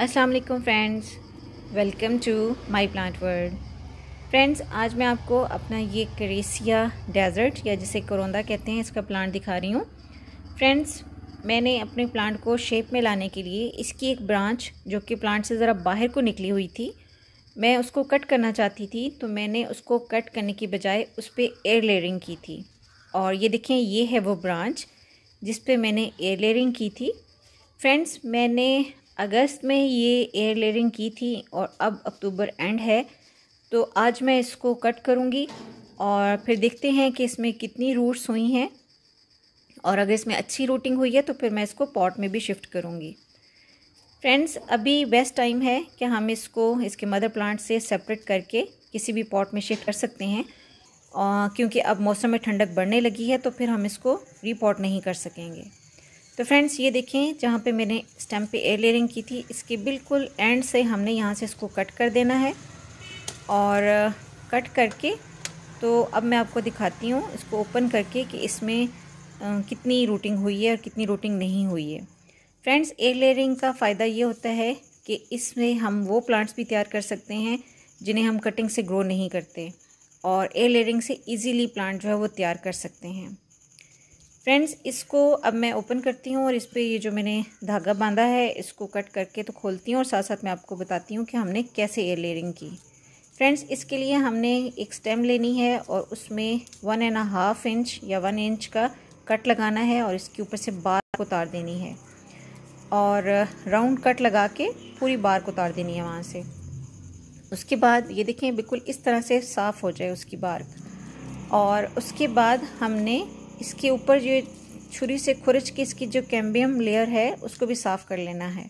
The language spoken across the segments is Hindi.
वालेकुम friends welcome to my plant world friends आज मैं आपको अपना ये करेसिया डेजर्ट या जिसे करोंदा कहते हैं, इसका प्लांट दिखा रही हूँ। फ्रेंड्स मैंने अपने प्लांट को शेप में लाने के लिए इसकी एक ब्रांच जो कि प्लांट से ज़रा बाहर को निकली हुई थी, मैं उसको कट करना चाहती थी तो मैंने उसको कट करने की बजाय उस पर एयर लेयरिंग की थी। और ये देखें, ये है वो ब्रांच जिस पे मैंने एयर लेयरिंग की थी। फ्रेंड्स मैंने अगस्त में ये एयर लेयरिंग की थी और अब अक्टूबर एंड है तो आज मैं इसको कट करूँगी और फिर देखते हैं कि इसमें कितनी रूट्स हुई हैं। और अगर इसमें अच्छी रूटिंग हुई है तो फिर मैं इसको पॉट में भी शिफ्ट करूँगी। फ्रेंड्स अभी बेस्ट टाइम है कि हम इसको, इसके मदर प्लांट से सेपरेट करके किसी भी पॉट में शिफ्ट कर सकते हैं। क्योंकि अब मौसम में ठंडक बढ़ने लगी है तो फिर हम इसको रीपॉट नहीं कर सकेंगे। तो फ्रेंड्स, ये देखें जहाँ पे मैंने स्टैम्प पे एयर लेयरिंग की थी, इसके बिल्कुल एंड से हमने यहाँ से इसको कट कर देना है। और, कट करके तो अब मैं आपको दिखाती हूँ, इसको ओपन करके कि इसमें कितनी रूटिंग हुई है और कितनी रूटिंग नहीं हुई है। फ्रेंड्स एयर लेयरिंग का फ़ायदा ये होता है कि इसमें हम वो प्लांट्स भी तैयार कर सकते हैं, जिन्हें हम कटिंग से ग्रो नहीं करते, और एयर लेयरिंग से इजीली प्लांट जो है वो तैयार कर सकते हैं। फ्रेंड्स इसको अब मैं ओपन करती हूँ और इस पर ये जो मैंने धागा बांधा है, इसको कट करके तो खोलती हूँ और साथ साथ मैं आपको बताती हूँ कि हमने कैसे एयर लेयरिंग की। फ्रेंड्स इसके लिए हमने एक स्टेम लेनी है और उसमें वन एंड हाफ़ इंच या वन इंच का कट लगाना है और इसके ऊपर से बार को उतार देनी है। और राउंड कट लगा के पूरी बार को उतार देनी है वहाँ से। उसके बाद ये देखें, बिल्कुल इस तरह से साफ़ हो जाए उसकी बार। और उसके बाद हमने इसके ऊपर जो छुरी से खुरच के इसकी जो कैम्बियम लेयर है, उसको भी साफ़ कर लेना है।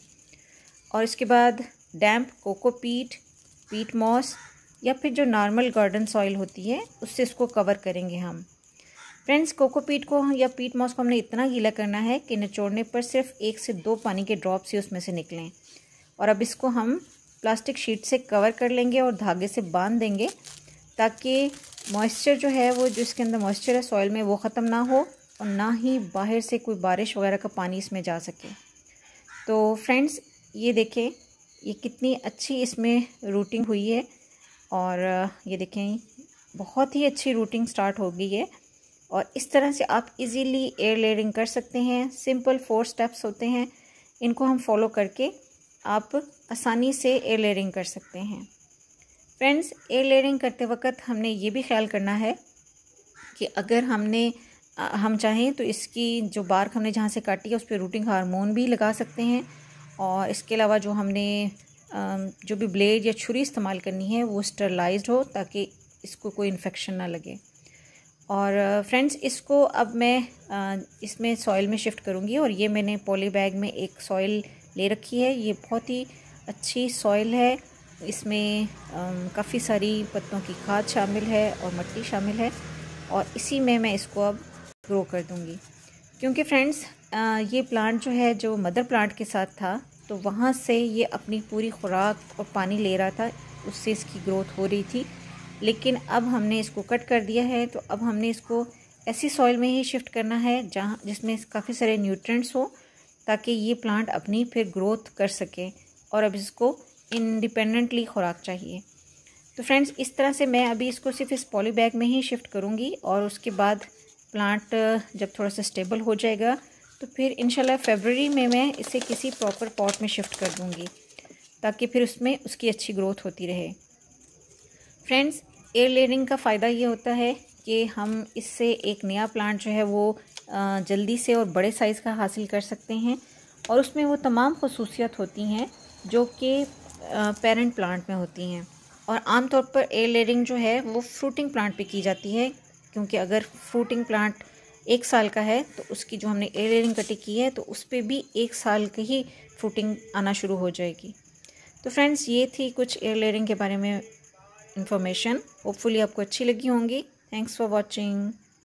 और इसके बाद डैम्प कोकोपीट पीट मॉस या फिर जो नॉर्मल गार्डन सॉइल होती है, उससे इसको कवर करेंगे हम। फ्रेंड्स कोकोपीट को या पीट मॉस को हमने इतना गीला करना है कि निचोड़ने पर सिर्फ़ एक से दो पानी के ड्रॉप्स ही उसमें से निकलें। और अब इसको हम प्लास्टिक शीट से कवर कर लेंगे और धागे से बाँध देंगे, ताकि मॉइस्चर जो है वो जो इसके अंदर मॉइस्चर है सॉइल में वो ख़त्म ना हो और ना ही बाहर से कोई बारिश वगैरह का पानी इसमें जा सके। तो फ्रेंड्स ये देखें, ये कितनी अच्छी इसमें रूटिंग हुई है और ये देखें, बहुत ही अच्छी रूटिंग स्टार्ट हो गई है और इस तरह से आप इजीली एयर लेयरिंग कर सकते हैं सिंपल फोर स्टेप्स होते हैं, इनको हम फॉलो करके आप आसानी से एयर लेयरिंग कर सकते हैं। फ्रेंड्स एयर लेयरिंग करते वक्त हमने ये भी ख्याल करना है कि अगर हमने हम चाहें तो इसकी जो बार्क हमने जहाँ से काटी है, उस पर रूटिंग हार्मोन भी लगा सकते हैं और इसके अलावा जो हमने जो भी ब्लेड या छुरी इस्तेमाल करनी है, वो स्टरलाइज हो ताकि इसको कोई इन्फेक्शन ना लगे। और फ्रेंड्स, इसको अब मैं इसमें सॉइल में शिफ्ट करूँगी और ये मैंने पॉली बैग में एक सॉइल ले रखी है। ये बहुत ही अच्छी सॉइल है इसमें काफ़ी सारी पत्तों की खाद शामिल है और मट्टी शामिल है और इसी में मैं इसको अब ग्रो कर दूँगी। क्योंकि फ्रेंड्स ये प्लांट जो है, जो मदर प्लांट के साथ था तो वहाँ से ये अपनी पूरी खुराक और पानी ले रहा था, उससे इसकी ग्रोथ हो रही थी। लेकिन अब हमने इसको कट कर दिया है तो अब हमने इसको ऐसी सॉइल में ही शिफ्ट करना है, जहाँ, जिसमें काफ़ी सारे न्यूट्रेंट्स हो, ताकि ये प्लांट अपनी फिर ग्रोथ कर सके। और अब इसको इंडिपेंडेंटली खुराक चाहिए। तो फ्रेंड्स इस तरह से मैं अभी इसको सिर्फ़ इस पॉली बैग में ही शिफ्ट करूँगी और उसके बाद प्लांट जब थोड़ा सा स्टेबल हो जाएगा तो फिर इंशाल्लाह फेबररी में मैं इसे किसी प्रॉपर पॉट में शिफ्ट कर दूँगी, ताकि फिर उसमें उसकी अच्छी ग्रोथ होती रहे। फ्रेंड्स एयर लेयरिंग का फ़ायदा ये होता है कि हम इससे एक नया प्लांट जो है वो जल्दी से और बड़े साइज़ का हासिल कर सकते हैं और उसमें वो तमाम खसूसियात होती हैं जो कि पेरेंट प्लांट में होती हैं। और आमतौर पर एयर लेयरिंग जो है, वो फ्रूटिंग प्लांट पे की जाती है, क्योंकि अगर फ्रूटिंग प्लांट एक साल का है तो उसकी जो हमने एयर लेयरिंग कटिंग की है तो उस पर भी एक साल की ही फ्रूटिंग आना शुरू हो जाएगी। तो फ्रेंड्स ये थी कुछ एयर लेयरिंग के बारे में इंफॉर्मेशन होपफुली आपको अच्छी लगी होंगी। Thanks for watching